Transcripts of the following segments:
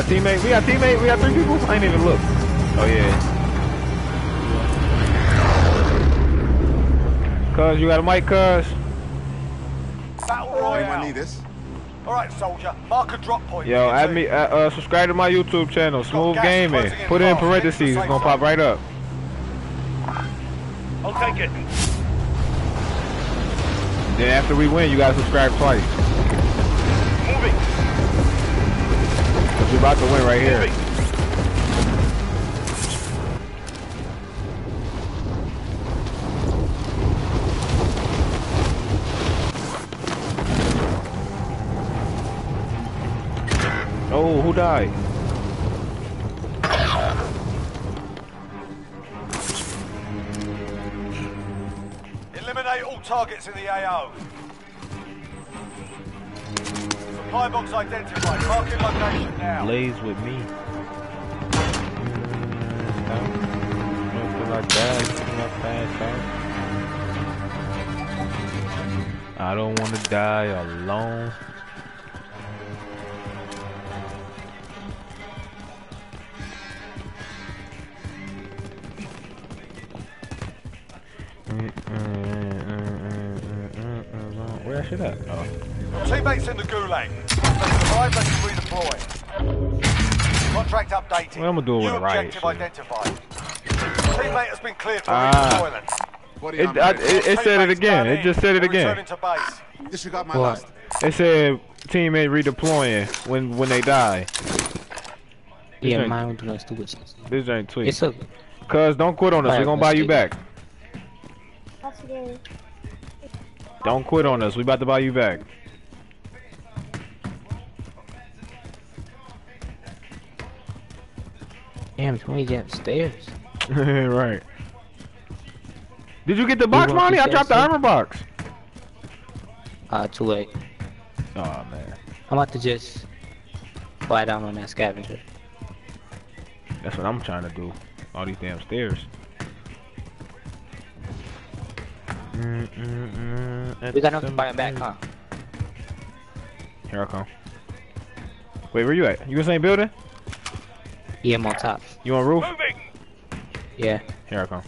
got teammate. We got teammate. We got three people. I ain't even look. Oh yeah. Cuz you got a mic, cuz. Battle Anyone Royale. need this? All right, soldier. Mark a drop point. Yo, add me. Uh, uh, subscribe to my YouTube channel, Smooth Gaming. in Put it in parentheses. It's gonna safe pop right up. I'll take it. Then after we win, you gotta subscribe twice. Moving. Cause we about to win right here. Oh, who died? Eliminate all targets in the AO. Supply box identified. Marking location now. Blaze with me. I don't wanna die alone. Where that shit at? Oh. In the gulag. If they survive, they can redeploy. Contract updated. What I'ma do with New a objective shield? identified. Teammate has been cleared for Ah. redeployment. Body It, I, it, it said it again. It just said it again. Returning to base. Disregard my What? last. It said teammate redeploying when when they die. Yeah, ain't- mine do that stupid shit. This ain't tweet. It's a Cuz don't quit on us. We're gonna buy you back. That's good. Don't quit on us. We about to buy you back. Damn twenty upstairs. right. Did you get the box, Monty? I dropped the armor box. Uh, too late. Oh man, I'm about to just fly down on that scavenger. that's what I'm trying to do. All these damn stairs. Mm, mm, mm, We got enough to buy him back, huh? Here I come. Wait, where you at? You in the same building? Yeah, I'm on top. You on roof? Moving. Yeah. Here I come.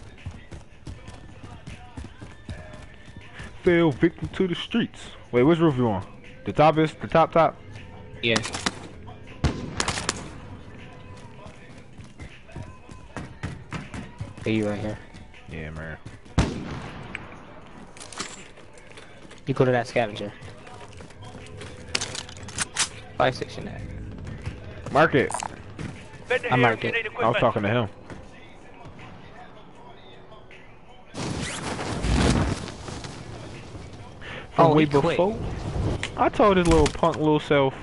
Fell victim to the streets. Wait, which roof you on? The top is the top top. Yeah. Are you right here? Yeah, man. You go to that scavenger. Fire station there. Mark it. Bend I here marked if you it. need I was talking to him. From Oh, way he quit. before. I told his little punk little self,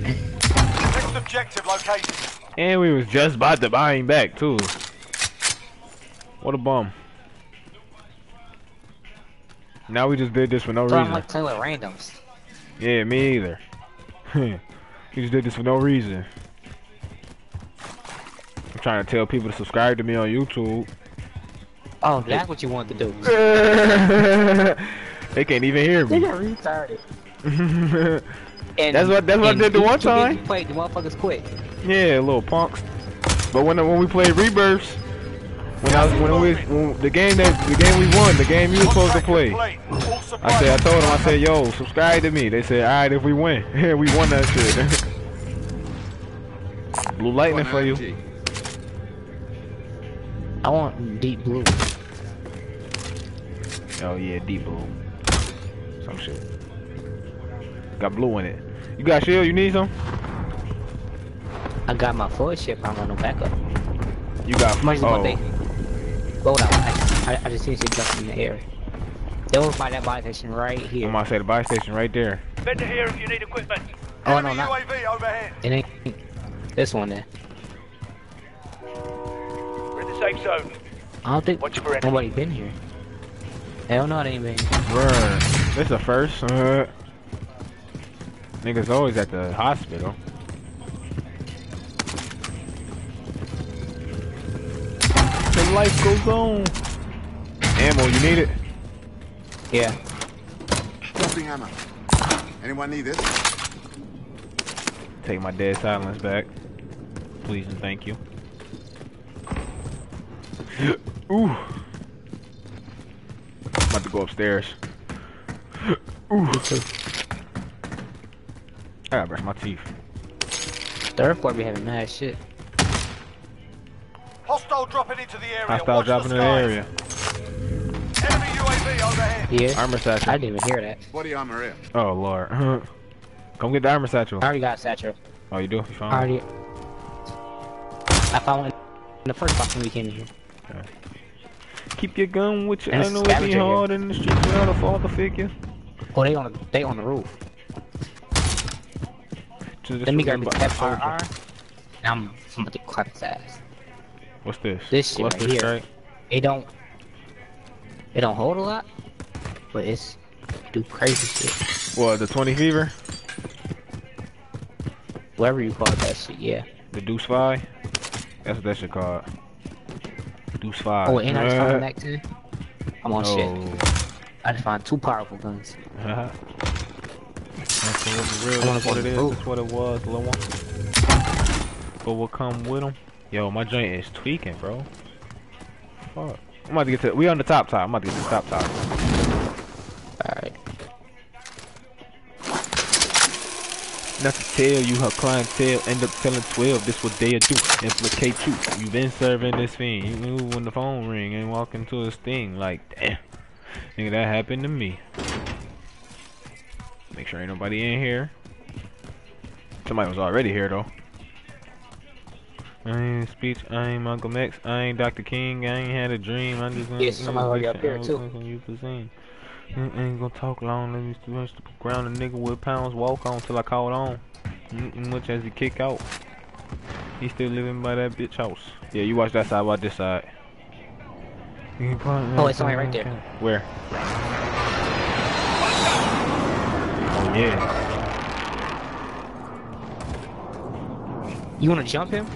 Next objective located. and we was just about to buy him back too. What a bum. Now we just did this for no So I'm reason. like playing with randoms. Yeah, me either. he just did this for no reason. I'm trying to tell people to subscribe to me on YouTube. Oh, that's what you want to do. they can't even hear They me. got retarded. And, That's what- that's what I and did the you- one you time. Played the motherfuckers quit. yeah, a little punks. But when when we played Rebirths, when I was when we when the game that the game we won, the game you were supposed to play. I said I told them I said yo subscribe to me. They said all right if we win. Yeah, we won that shit. Blue lightning for you. LMG. I want deep blue. Oh yeah, deep blue. Some shit. Got blue in it. You got shield? You need some? I got my full ship. I'm on no backup. You got. Much oh, one day. Hold on. I, I, I just seen shit jump in the air. They was by that buy station right here. I'm gonna say the buy station right there. Bend here if you need equipment. Oh, no, Enemy not- UAV overhead. It ain't this one there. We're in the safe zone. I don't think Watch for enemy. nobody been here. Hell no, it ain't been. Bruh, this a first. Uh, niggas always at the hospital. The life goes on. Ammo, you need it? Yeah. Dropping ammo. Anyone need this? take my dead silence back. Please and thank you. Ooh. I'm about to go upstairs. Ooh. I gotta brush my teeth. Third floor be having mad shit. Hostile dropping into the area. Hostile Watch dropping the in the area. Enemy UAV overhead. Yeah. Armor satchel. I didn't even hear that. Body armor here. Oh lord. Come get the armor satchel. I already got a satchel. Oh, you do? You I found it? already. I found one in the first box when we came in here. Keep your gun with you. And I know it be hard in the streets without a father figure. Oh, they on the they on the roof. Let me grab the F R R. And I'm, I'm about to clap his ass. What's this? This shit Cluster right here. It don't. It don't hold a lot, but it's do crazy shit. What, the 20 fever? Whatever you call that shit, yeah. The Deuce 5? That's what that shit called. Deuce 5. Oh, and I just found an Mac 10. I'm on shit. oh. I just found two powerful guns. That's what real. That's what it is. That's what it was, little one. But what come with them? Yo, my joint is tweaking, bro. Fuck. I'm about to get to. We on the top top. I'm about to get to the top top. Not to tell you her clientele end up telling 12 this what they do. Implicate you. You been serving this fiend. You knew when the phone ring and walk into a thing. like damn. Nigga that happened to me. Make sure ain't nobody in here. Somebody was already here though. I ain't speech, I ain't Malcolm X, I ain't Dr. King, I ain't had a dream, I'm just Yes, somebody already up here, too. You. Ain't gonna talk long, let me rush the ground, a nigga with pounds walk on till I call it on. Much as he kick out. He still living by that bitch house. Yeah, you watch that side, watch this side. Oh, it's somebody right there. Where? Oh yeah. You wanna jump him?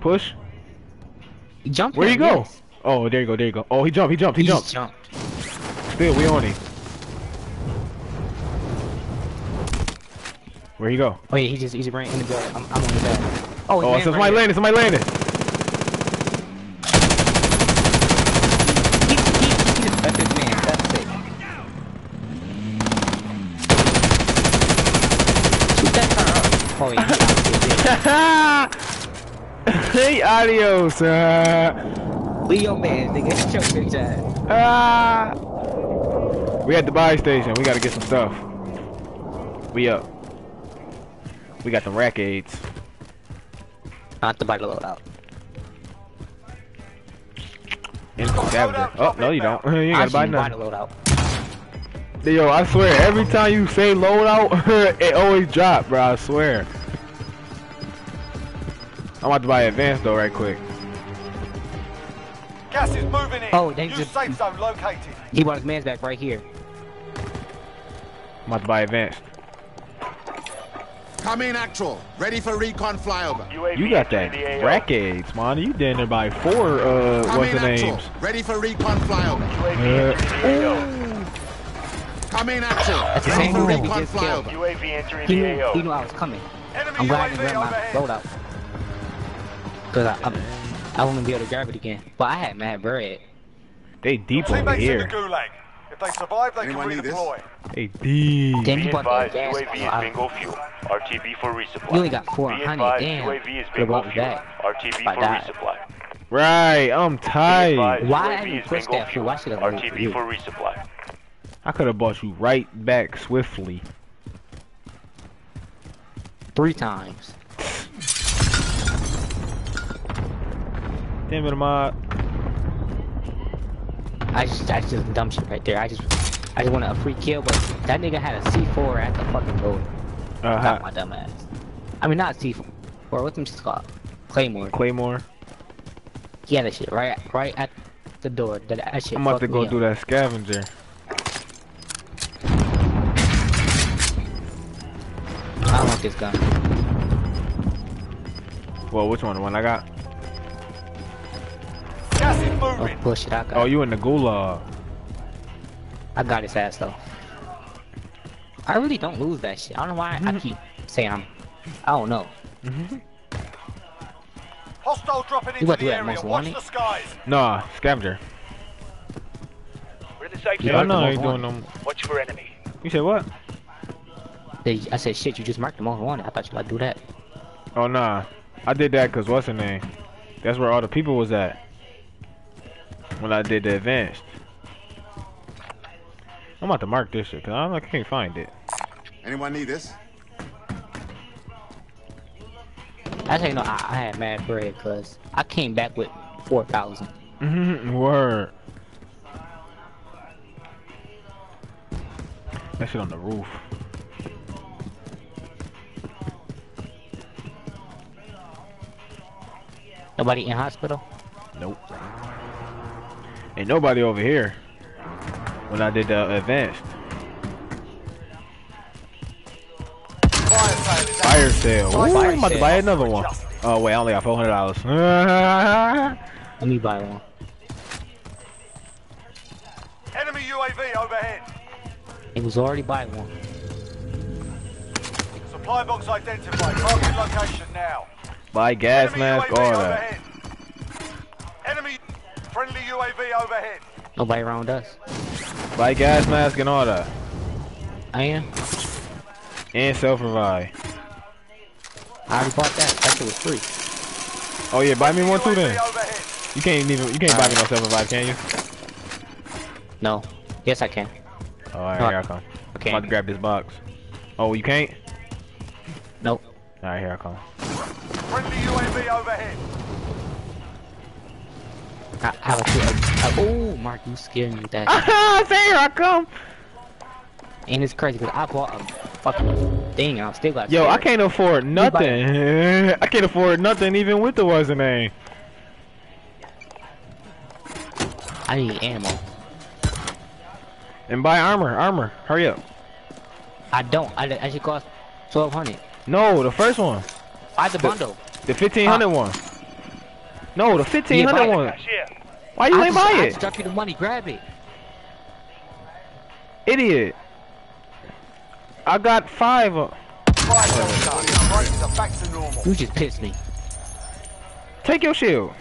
Push. Jump Where him, you go? yes. Oh, there you go, there you go. Oh, he jumped, he jumped, he He jumped. just jumped. We on him. Where he go? Oh yeah, he just he's ran in the building. I'm, I'm on the bed. Oh, Oh, so right somebody here. landed, somebody landed. He, he, he just left his man. That's it. Shoot that car up. Oh yeah. hey, adios. Uh, We your man, nigga. It's your ass. ah. We at the buy station. We gotta get some stuff. We up. We got the rack aids. Not the bottle load out. And some scavenger. Oh, no, you don't. You gotta buy Actually, nothing. load out. Yo, I swear, every time you say loadout, it always drop, bro. I swear. I'm about to buy advanced though, right quick. Gas is moving in. Oh, they New just- safe zone located. He brought his man's back right here. I'm about to buy advanced. Come in actual. Ready for recon flyover. You got that rack aids, man. You down there by four, uh, Come what's in the actual. names? Ready for recon flyover. Uh, Come in actual. That's the Ready same for dude that we recon just killed. flyover. UAV entering He knew, he knew I was coming. Enemy I'm glad I didn't grab my overhead. loadout. Cause I, I'm, I won't be able to grab it again. But I had mad bread. they deep over Teammates in the here. Gulag. If they survive, they Anyone can redeploy. They deep. Then he Be bought the advised, gas. UAV is I- bingo fuel. RTB for resupply. You only got Be 400, advised, damn. UAV is Could've bingo brought me fuel. back. RTB If I for died. resupply. Right, I'm tired. Why UAV I didn't is push bingo that fuel. fool? I should've RTB for resupply. I could have bought you right back swiftly. Three times. Damn it, Ahmad. I just, I just dumb shit right there. I just, I just wanted a free kill, but that nigga had a C4 at the fucking door. Uh Got my dumb ass. I mean, not C4. What's shit called? Claymore. Claymore. He had that shit right, right at the door. That, that shit I'm about to go do that scavenger. I don't want this gun. Well, which one? The one I got? Gas is Oh moving. bullshit, I got. Oh, you in the gulag. I got his ass though. I really don't lose that shit. I don't know why I keep mm-hmm. saying I'm I don't know. Mm-hmm. Hostile dropping into about to the do that area. most Watch wanted? the skies. Nah, scavenger. We're in the safe Yeah, I know I most ain't doing wanted. no. Watch for enemy. You said what? They- I said, shit, you just marked them all wanted. I thought you about to do that. Oh nah, I did that cause what's her name? That's where all the people was at. When I did the advanced. I'm about to mark this shit cause I'm like I can't find it. Anyone need this? Actually, no, I, I had mad bread because I came back with 4,000. Mm-hmm, word. That shit on the roof. Nobody in hospital? Nope. Ain't nobody over here. When I did the advanced. Fire sale is Fire sale. Ooh, Fire I'm about to buy another one. Oh wait, I only got four hundred dollars. Let me buy one. Enemy UAV overhead. It was already buy one. Supply box identified. Marking location now. buy gas Enemy mask, UAV all that. overhead. Overhead. Nobody around us. Buy gas mask and all that. I am. And self revive. I already bought that. That shit was free. Oh yeah, buy me one too UAV then. You can't even you can't buy me no self revive, can you? No. Yes, I can. Oh, alright, No, here I come. Okay. I'm about to grab this box. Oh, you can't? Nope. Alright, here I come. Friendly UAV overhead. I, I I, oh, Mark, you scared me with that. Say here I come. and it's crazy because I bought a fucking thing and I still got Yo, I can't afford nothing. I can't afford nothing even with the the name. I need ammo. And buy armor, armor. Hurry up. I don't. I, I should cost 1200 No, the first one. Buy the bundle. The 1500 one. No, the 1500 Yeah, buy it. one. Cashier. Why you I ain't just, buy I it? just dropped you the money. Grab it. Idiot. I got five. uh, Fire sale done. Prices are back to normal. You just pissed me. Take your shield.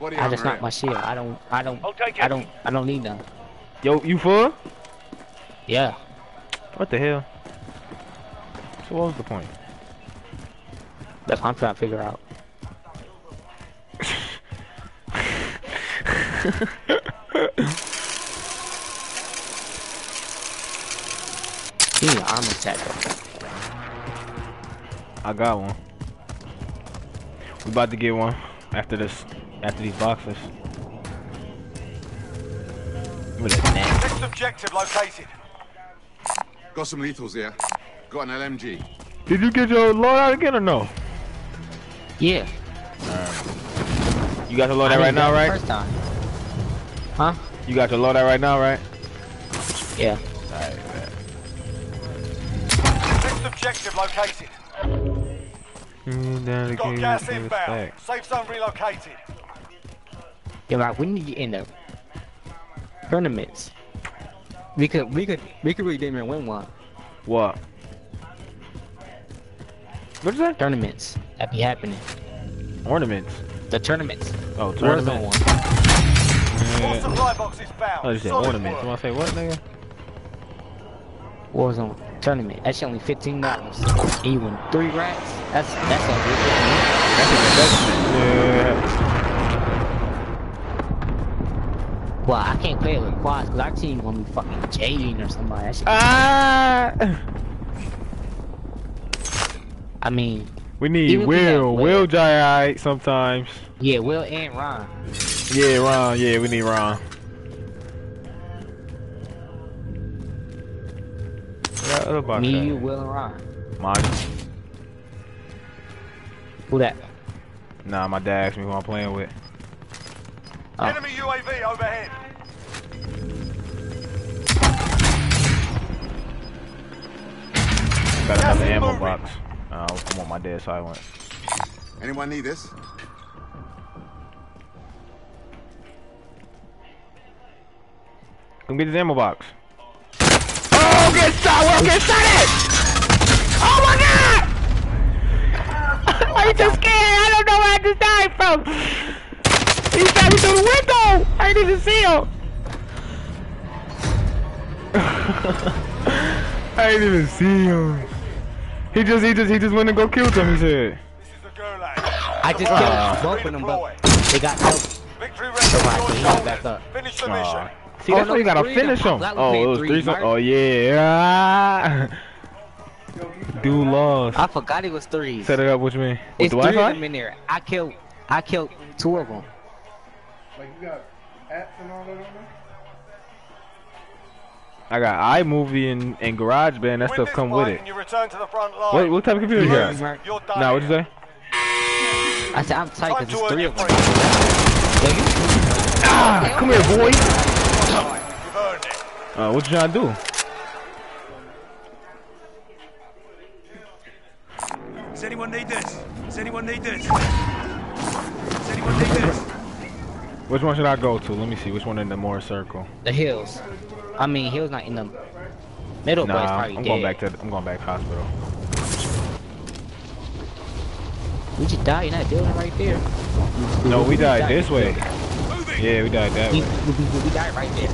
Body I just armor knocked my shield. I don't. I don't. I'll take it. I don't. I don't need none. Yo, you full? Yeah. What the hell? So what was the point? That's what I'm trying to figure out. You need an armor set. I got one. We about to get one after this, after these boxes. With a neck. Next objective located. Got some lethals here. Got an LMG. Did you get your loadout again or no? Yeah. You got to load that right now, right? First time. Huh? You got to load that right now, right? Yeah. Alright, man. Next objective located. Mm, Got gas inbound. Safe zone relocated. Yeah, right. We need to get in the tournaments. We could. We could. We could really damn near win one. What? What is that? Tournaments that be happening. Ornaments. The tournaments. Oh, tournament. one. All Yeah. supply boxes found. Oh, you said Solid ornaments. work. Wanna say what, nigga? Warzone tournament. That's only fifteen dollars. And you win three racks. That's that's a good That's an investment. Yeah. Well, I can't play it with quads because our team gonna be fucking Jaden or somebody. That Ah! I mean, We need Even if we'll Will. Will Jai sometimes. yeah, Will and Ron. Yeah, Ron. Yeah, we need Ron. That other box. Me, at? you, Will, and Ron. Mine. Who that? Nah, my dad asked me who I'm playing with. Oh. Enemy UAV overhead. Got another Gas is ammo box. Uh, I want my dead silent. Anyone need this? Come get this ammo box. Oh, get shot! Well, get shot at! Oh my god! I'm just scared. I don't know where I just died from. He shot me through the window. I didn't even see him. I didn't even see him. He just, he just, he just went and go kill them. He said. This is the Gulag. I just Ah. killed both of them, but they got help. Victory So I can back up. Finish the Aw. mission. See, Oh, that's no, why you gotta three of them. finish him. That was Oh, it was three, three. Oh yeah. Dude lost. I forgot it was three. Set it up. What you mean? With It's the three of them in there. I killed, I killed two of them. Like you got apps and all that on there? I got iMovie and, and GarageBand. That Win stuff come fight with it. And you return to the front line. What, what type of computer you got? You're done. Nah, what'd you say? I said I'm tight Time because to it's earn three of them. freedom. Yeah, you- Ah, come here, boy. You've earned it. Uh, what you trying to do? Does anyone need this? Does anyone need this? Does anyone need this? Which one should I go to? Let me see. Which one in the more circle? The hills. I mean, he was not in the middle, but Nah, probably I'm dead. going back to. I'm going back to hospital. We just died in that building right there. No, we died died this way. Yeah, we died that We, way. we, we, we died right there.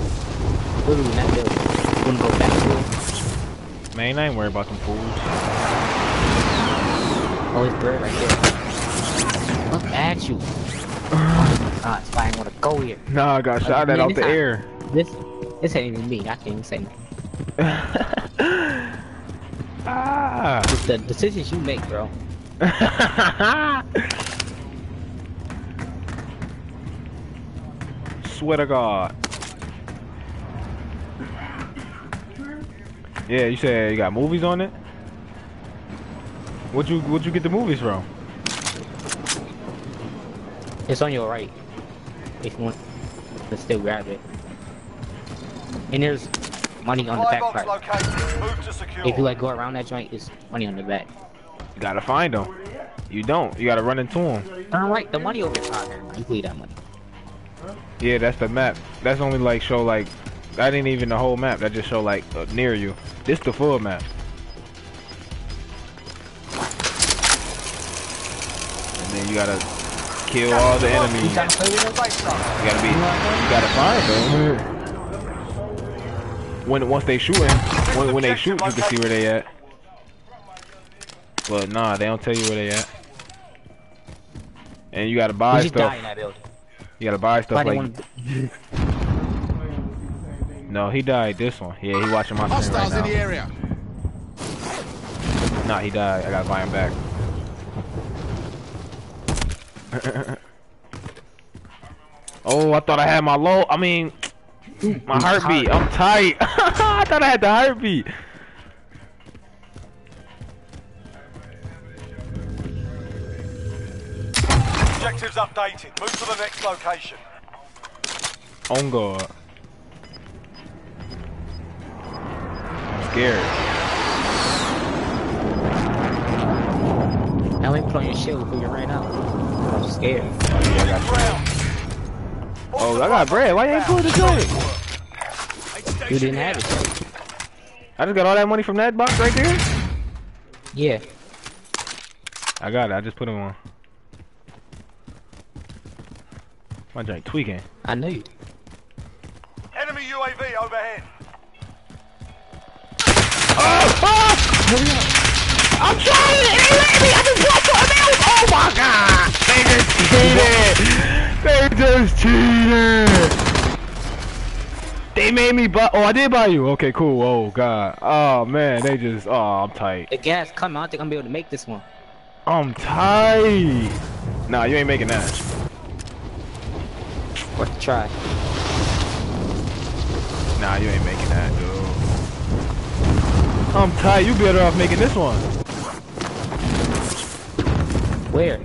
Literally in that building. Gonna go back to. Man, I ain't worried about them fools. Oh, it's bird right there. Look at you. Ah, that's why I wanna go here. Nah, I got Like, shot at out the air. This, this ain't even me. I can't even say nothing. ah. It's the decisions you make, bro. Swear to God. Yeah, you said you got movies on it. What'd you What'd you get the movies from? It's on your right. If you want to still grab it. And there's money on the Five back part. located. Move to secure. If you like go around that joint, it's money on the back. You gotta find them. You don't. You gotta run into them. Turn right, the money over there. You leave that money. Yeah, that's the map. That's only like show like. That ain't even the whole map. That just show like uh, near you. This the full map. And then you gotta kill all the enemies. You You trying to play with us? gotta be. You gotta find them. When once they shooting, when when they shoot, you can see where they at. But nah, they don't tell you where they at. And you gotta buy just die in stuff. You gotta buy stuff like. No, he died this one. Yeah, he watching my screen right Hostiles in the now. area. Nah, he died. I gotta buy him back. oh, I thought I had my low. I mean, my heartbeat. I'm tight. I thought I had the heartbeat. Objectives updated. Move to the next location. On guard. I'm scared. Now let me put on your shield before you ran out. I'm scared. Oh, yeah, Oh, I got bread. Why you ain't pulling the joint? You didn't have it. I just got all that money from that box right there. Yeah. I got it. I just put it on. My joint tweaking. I knew you. Enemy UAV overhead. Oh! I'm trying it! It ain't me! I just walked on the Oh my god! They just cheated! They just cheated! They made me buy- Oh, I did buy you! Okay, cool. Oh god. Oh man, they just- Oh, I'm tight. The gas coming. I don't think I'm gonna be able to make this one. I'm tight! Nah, you ain't making that. Worth a try. Nah, you ain't making that, dude. I'm tight. You better off making this one. Where?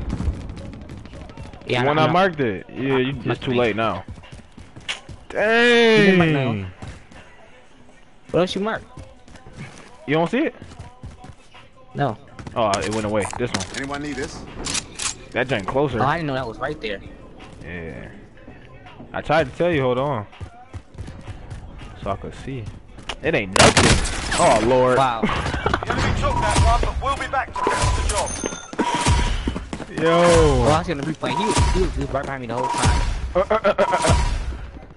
Yeah, when I, I, marked it. Yeah, ah, you, it's too be. late now. Dang. now. What else you mark? You don't see it? No. Oh, uh, it went away. This one. Anyone need this? That joint closer. Oh, I didn't know that was right there. Yeah. I tried to tell you, hold on. So I could see. It ain't nothing. Oh, Lord. Wow. Enemy took that one, but we'll be back to finish the job. Well, Yo. I was gonna replay. He was, he was, he was right behind me the whole time.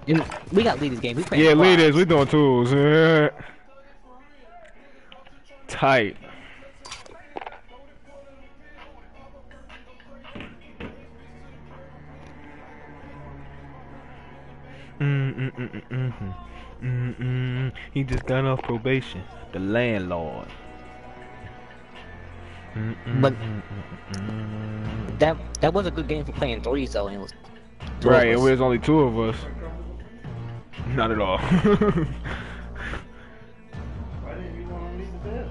And we got to lead this game. We playing Yeah, squad. leaders, we doing tools. Yeah. Tight. Mm, mm, mm, mm, mm, mm. Mm, mm, He just got off probation. The landlord. But-. That that was a good game for playing threes though, it was Right, it was only two of us. Not at all. Why didn't you want to leave the bed?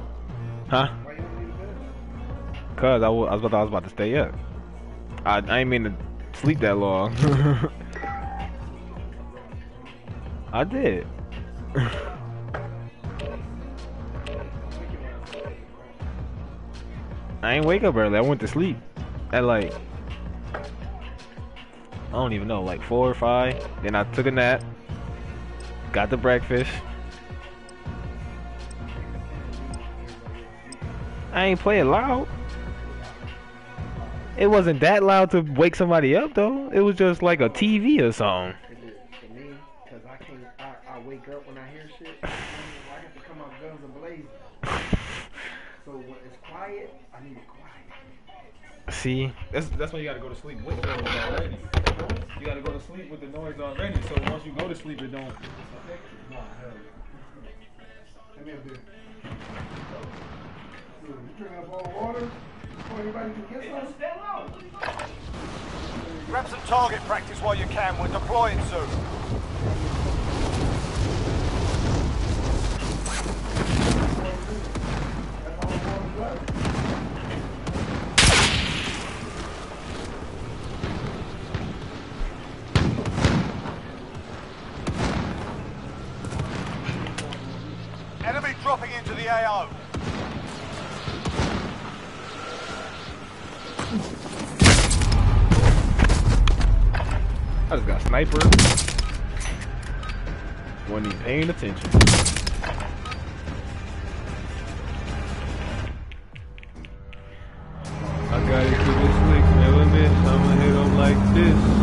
huh? Why you want to leave the bed? Cause I was, I was about, I was about to stay up. I, I ain't mean to sleep that long. I did. I ain't wake up early. I went to sleep at like I don't even know, like four or five. Then I took a nap, got the breakfast. I ain't play it loud. It wasn't that loud to wake somebody up though. It was just like a TV or something. Is it for me? I can't, I, I wake up when I hear shit. I have to come out guns. So when it's quiet, I need it quiet. See, that's that's why you gotta go to sleep with the noise already. You gotta go to sleep with the noise already. So once you go to sleep, it don't. No. Let me a beer. Dude, you drinking up all water? Before anybody can get some? Grab some target practice while you can. We're deploying soon. Sniper. Wasn't even paying attention. I got it to this slick, never miss. I'ma hit 'em like this.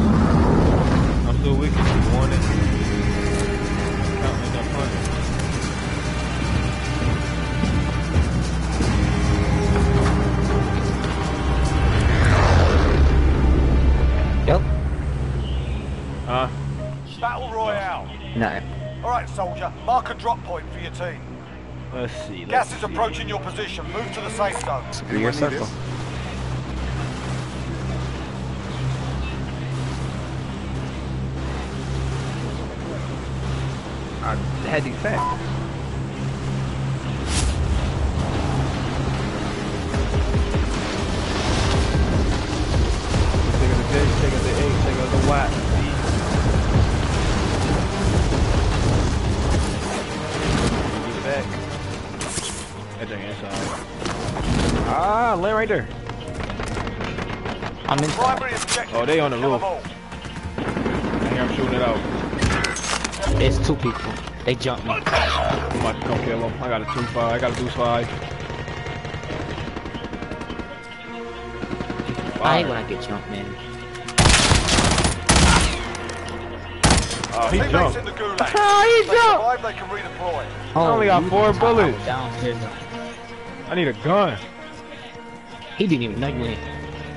Is approaching your position. Move to the safe zone. Do your circle. I had these I'm inside. Oh, they on the roof. all. I hear him shooting it out. It's two people. They jumped me. I'm about to come kill him. I got a 2-5. I got a 2-5. I hate when I get jumped, man. Oh, he Teammates jumped. in the gulag. Ah, he If they jumped. survive, they can redeploy. Oh, only got you four was top- I was bullets. I need a gun. He didn't even know you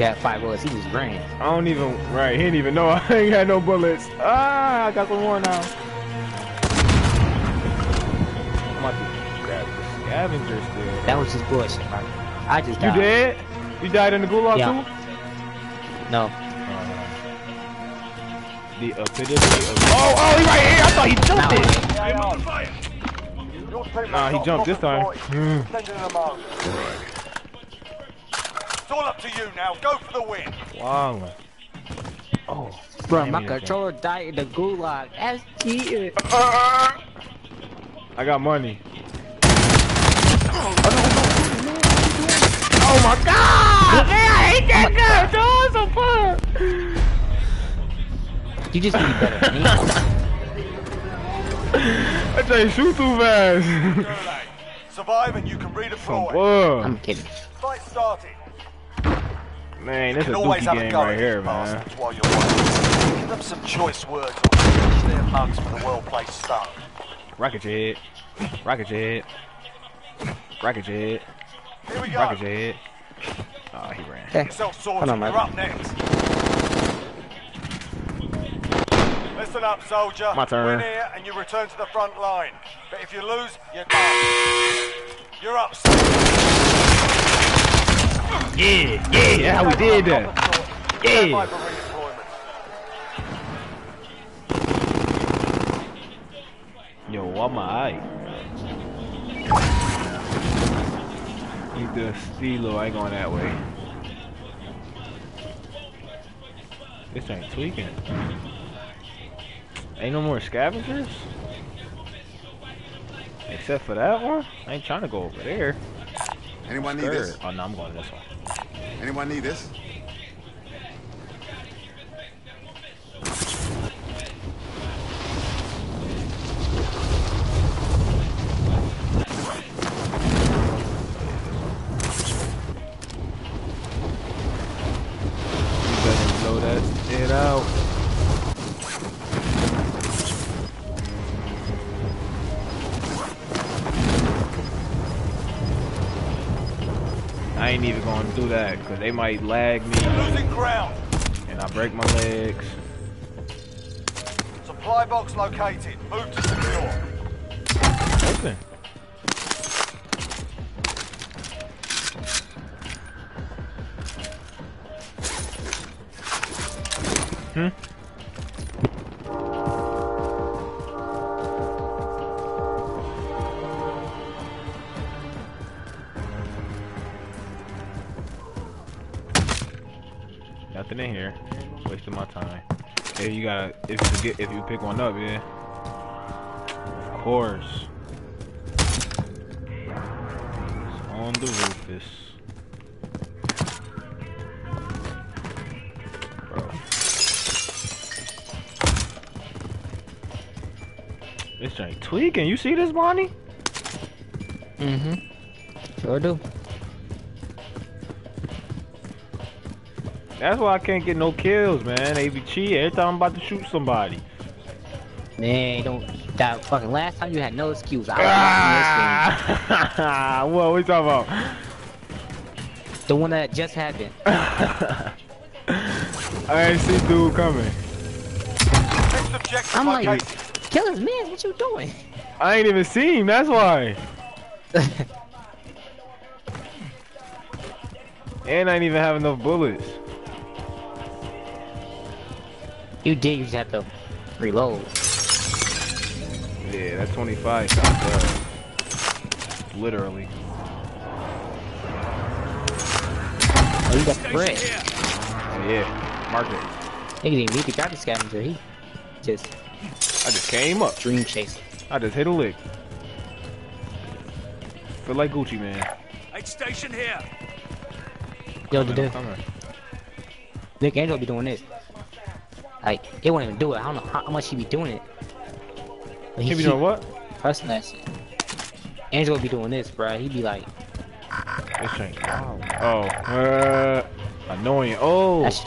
had that five bullets. He just ran. I don't even, right, he didn't even know I ain't had no bullets. Ah, I got some more now. I'm about to grab the scavenger still. That was just bullshit, bro. I just You died. dead? You died in the gulag Yeah. too? No. The epitome of... Oh, oh, he right here! I thought he jumped it! The AO. Nah, he jumped this time. profit Hmm. for it. Sending them home. It's all up to you now. Go for the win. Wow. Oh. Bro, my controller died in the gulag. That's cheating. I got money. Oh my god! Man, I hate that gun, dog. It's so fun. You just need better than me. I tell you, shoot too fast. Gulag. Survive and you can redeploy. I'm kidding. Fight started. Man, this You is a can always dookie have a game go right at here, man. bastards while you're waiting. Give them some choice words or finish their mugs for the well-placed stone. Rocket jet. Rocket jet. Rocket jet. Here we go. Rocket jet. Oh, he ran. Okay. Yourself Hold sorted. on, You're up next. Listen up, soldier. My turn. Win here and you return to the front line. But if you lose, you're done. You're up. son. Yeah, yeah, how we did that. Yeah. Yo, my eye? Need the steelo, I ain't going that way. This ain't tweaking. Ain't no more scavengers? Except for that one? I ain't trying to go over there. Anyone need this? Oh no, I'm going this one. Anyone need this? Because they might lag me Losing ground. and I break my legs. Supply box located. Move to secure. Open. Hmm? Nothing in here. Wasting my time. Hey, you gotta if you get if you pick one up, yeah. Of course. It's on the Rufus. Bro. This ain't tweaking. You see this, Bonnie? Mm-hmm. Sure do. That's why I can't get no kills, man. They be cheating every time I'm about to shoot somebody. Man, don't. That fucking last time you had no excuse. I was Ah! what we talking about? The one that just happened. I ain't see dude coming. I'm like, located. Killers, man, what you doing? I ain't even seen him, that's why. And I ain't even have enough bullets. You did. You just have to reload. Yeah, that 25 sounds good. Literally. Oh, you got the bread. Here. Oh, yeah. Mark it. He didn't need to grab the scavenger. He just I just came up. dream chasing. I just hit a lick. Feel like Gucci, man. Aid station here. Yo, Coming, the I'm coming. Nick Angel be doing this. Like, he won't even do it. I don't know how much he be doing it. But He be doing what? Pressing that shit. Angelo be doing this, bruh. He be like, This ain't. Oh, uh, annoying. Oh, that's.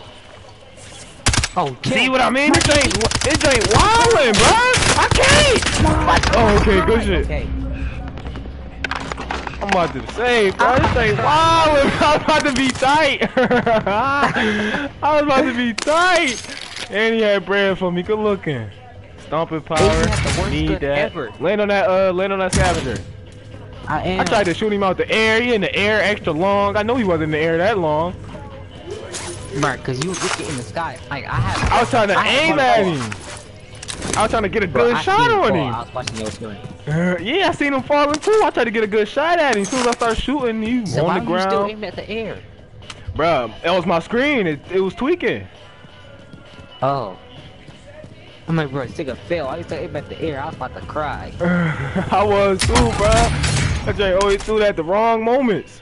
Oh, see what I mean? This ain't this ain't wildin', bro. I can't. Oh, okay, good shit. Okay. I'm about to say, bro, this ain't wildin'. I'm about to be tight. I was about to be tight. And he had bread for me. Good looking. Stomping power. had the worst Need that. ever. Land on that. Uh, land on that scavenger. I. I tried to shoot him out the air. He in the air extra long. I know he wasn't in the air that long. Mark, cause you look in the sky. Like I have. I was trying to I aim at him. I was trying to get a Bro, good I shot on him. I was watching. Uh, yeah, I seen him falling too. I tried to get a good shot at him. As soon as I started shooting, he So why on the were you still aiming at the air? Bruh, that was my screen. It, it was tweaking. Oh. I'm like, bro, this nigga fell. I used to aim at the air. I was about to cry. I was too, bro. That Jay always threw that at the wrong moments.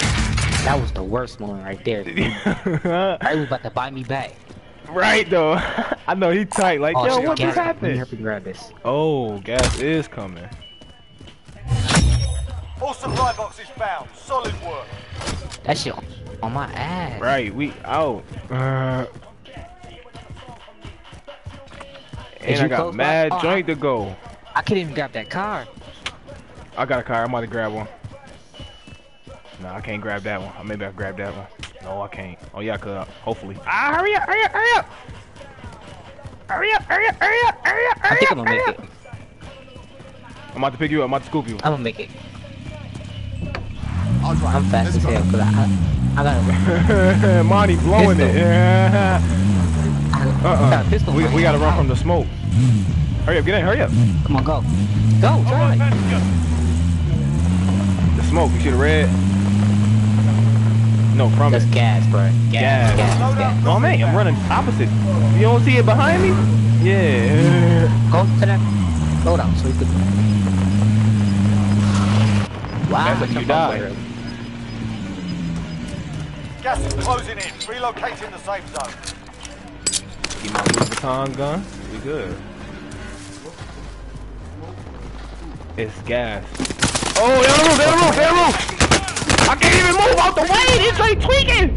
That was the worst moment right there. I was about to buy me back. right though. I know he tight. Like, Oh, yo, what gas just up. Let me happened? help you grab this. Oh, gas is coming. All supply boxes found. Solid work. That shit on my ass. Right, we out. Uh, and I got mad Oh, I- joint to go. I couldn't even grab that car. I got a car. I'm about to grab one. No, I can't grab that one. Maybe I grab that one. No, I can't. Oh yeah, I could. Hopefully. Ah, hurry up! Hurry up! Hurry up! Hurry up! Hurry up! Hurry up! Hurry up! I think up! I'm gonna make up! it. I'm about to pick you up. I'm about to scoop you. I'm gonna make it. I'm fast as hell because I, I, got Monty blowing it. Yeah. A uh-uh. pistol. We, we gotta run from the smoke. Hurry up! Get in! Hurry up! Come on, go. Go, drive. The smoke. You see the red? No, from That's it. gas, bro. Gas, Gas. gas, gas. No, oh, man, I'm running opposite. You don't see it behind me? Yeah. Go to that loadout so you could. Wow, That's you jumped die. on way. Gas is closing in. Relocating the safe zone. Keep my Louis Vuitton gun. We good. It's gas. Oh, they're on the roof, they're on the roof, they're on the roof! I can't even move out the way! This ain't tweaking!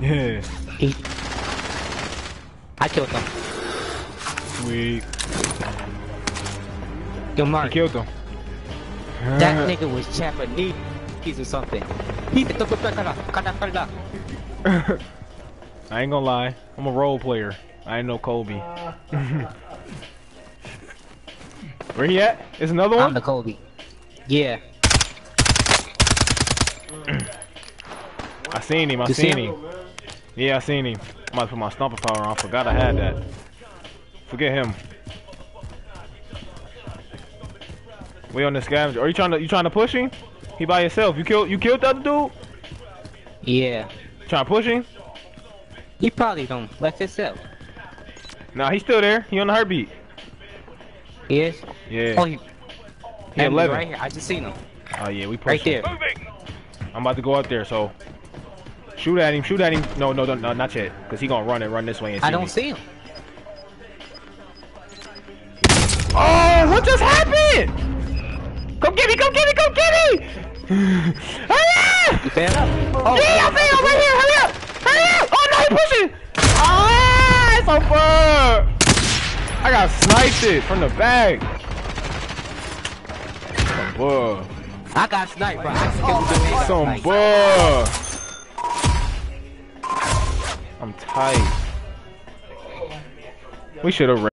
yeah, He. I killed him. sweet. Yo, He killed him. that nigga was Japanese or something. He took the back I ain't gonna lie. I'm a role player. I ain't no Kobe. Where he at? Is another one? I'm the Kobe. Yeah. I seen him. I You see seen him? him. Yeah, I seen him. I'm about to put my stomper power on. I forgot I had that. Forget him. We on the scavenger. Are you trying to you trying to push him? He by himself. You killed you killed the other dude? Yeah. Trying to push him? He probably don't left himself. Nah, he's still there. He on the heartbeat. He is? Yeah. Oh, he, he enemy 11. right here. I just seen him. Oh yeah, we pushed Right him. there. Moving. I'm about to go up there, so shoot at him. Shoot at him. No, no, no, no not yet, cause he gonna run and run this way and see I don't me. see him. Oh, what just happened? Come get me! Come get me! Come get me! Hurry up! You up. Oh, Yeah, I see him right here. Hurry up! Hurry up! Oh no, he pushing! Ah, it's over! I got sniped it from the back. Some bull. I got sniped, bro. I killed the nigga. Some bull. I'm tight. We should have.